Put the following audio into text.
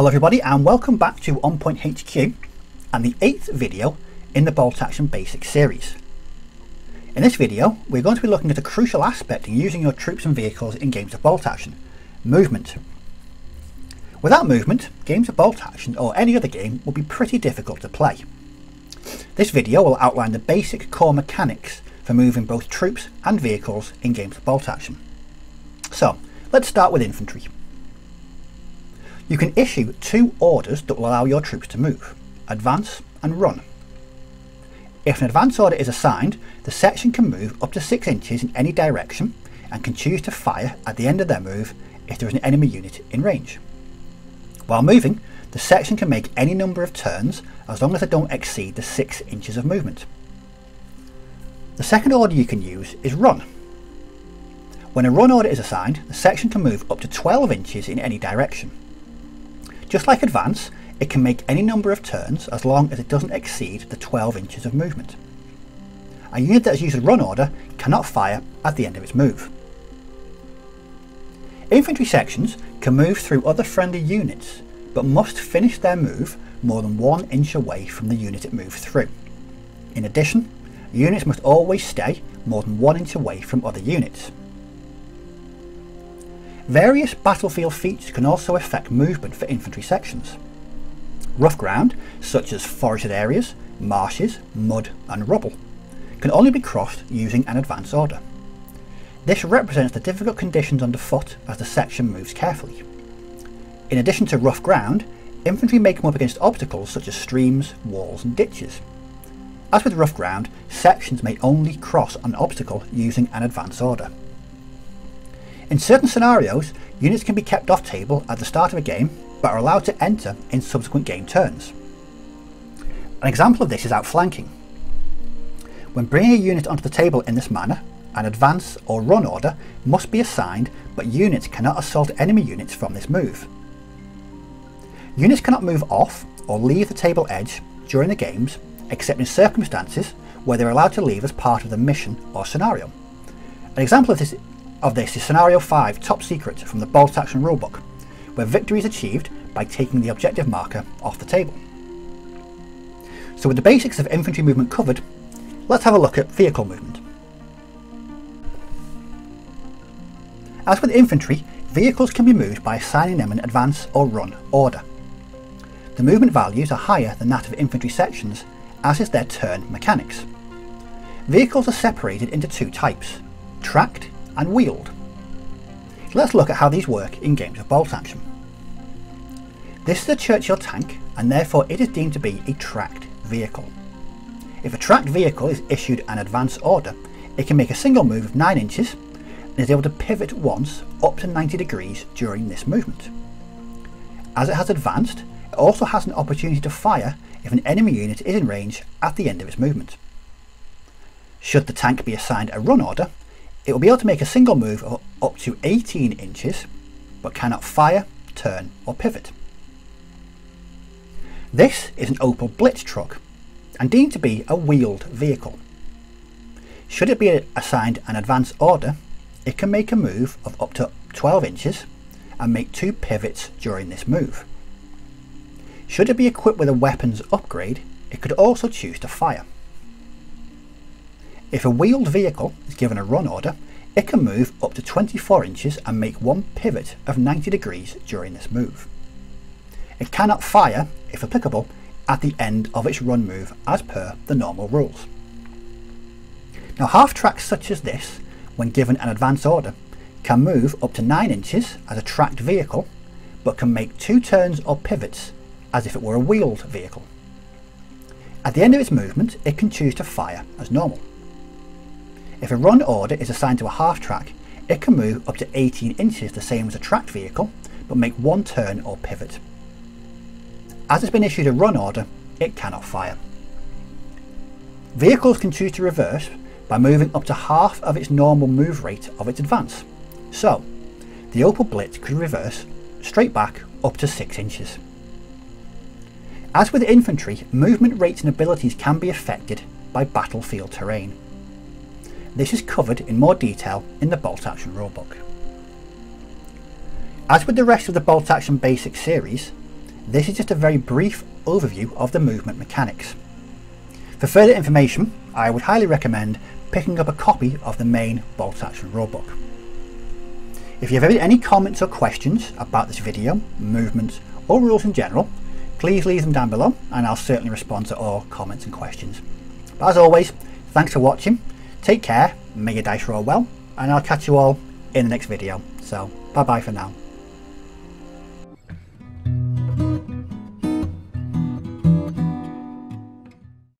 Hello everybody and welcome back to On Point HQ and the eighth video in the Bolt Action Basics series. In this video we're going to be looking at a crucial aspect in using your troops and vehicles in games of Bolt Action, movement. Without movement, games of Bolt Action or any other game will be pretty difficult to play. This video will outline the basic core mechanics for moving both troops and vehicles in games of Bolt Action. So, let's start with infantry. You can issue two orders that will allow your troops to move, advance and run. If an advance order is assigned, the section can move up to 6 inches in any direction and can choose to fire at the end of their move if there is an enemy unit in range. While moving, the section can make any number of turns as long as they don't exceed the 6 inches of movement. The second order you can use is run. When a run order is assigned, the section can move up to 12 inches in any direction. Just like advance, it can make any number of turns as long as it doesn't exceed the 12 inches of movement. A unit that has used a run order cannot fire at the end of its move. Infantry sections can move through other friendly units, but must finish their move more than one inch away from the unit it moved through. In addition, units must always stay more than one inch away from other units. Various battlefield features can also affect movement for infantry sections. Rough ground, such as forested areas, marshes, mud and rubble, can only be crossed using an advance order. This represents the difficult conditions underfoot as the section moves carefully. In addition to rough ground, infantry may come up against obstacles such as streams, walls and ditches. As with rough ground, sections may only cross an obstacle using an advance order. In certain scenarios, units can be kept off table at the start of a game, but are allowed to enter in subsequent game turns. An example of this is outflanking. When bringing a unit onto the table in this manner, an advance or run order must be assigned, but units cannot assault enemy units from this move. Units cannot move off or leave the table edge during the games, except in circumstances where they are allowed to leave as part of the mission or scenario. An example of this of this is Scenario 5 Top Secret from the Bolt Action Rulebook, where victory is achieved by taking the objective marker off the table. So with the basics of infantry movement covered, let's have a look at vehicle movement. As with infantry, vehicles can be moved by assigning them an advance or run order. The movement values are higher than that of infantry sections, as is their turn mechanics. Vehicles are separated into two types, tracked and wheeled. Let's look at how these work in games of bolt action. This is a Churchill tank and therefore it is deemed to be a tracked vehicle. If a tracked vehicle is issued an advance order, it can make a single move of 9 inches and is able to pivot once up to 90 degrees during this movement. As it has advanced, it also has an opportunity to fire if an enemy unit is in range at the end of its movement. Should the tank be assigned a run order, it will be able to make a single move of up to 18 inches, but cannot fire, turn or pivot. This is an Opel Blitz truck and deemed to be a wheeled vehicle. Should it be assigned an advance order, it can make a move of up to 12 inches and make two pivots during this move. Should it be equipped with a weapons upgrade, it could also choose to fire. If a wheeled vehicle is given a run order, it can move up to 24 inches and make one pivot of 90 degrees during this move. It cannot fire, if applicable, at the end of its run move as per the normal rules. Now half tracks such as this, when given an advance order, can move up to 9 inches as a tracked vehicle, but can make two turns or pivots as if it were a wheeled vehicle. At the end of its movement, it can choose to fire as normal. If a run order is assigned to a half track, it can move up to 18 inches the same as a tracked vehicle, but make one turn or pivot. As it's been issued a run order, it cannot fire. Vehicles can choose to reverse by moving up to half of its normal move rate of its advance. So, the Opel Blitz could reverse straight back up to 6 inches. As with infantry, movement rates and abilities can be affected by battlefield terrain. This is covered in more detail in the Bolt Action rulebook. As with the rest of the Bolt Action Basic series, this is just a very brief overview of the movement mechanics. For further information, I would highly recommend picking up a copy of the main bolt action rulebook. If you have any comments or questions about this video, movements or rules in general, please leave them down below and I'll certainly respond to all comments and questions. But as always, thanks for watching, take care, your dice roll well, and I'll catch you all in the next video. So bye bye for now.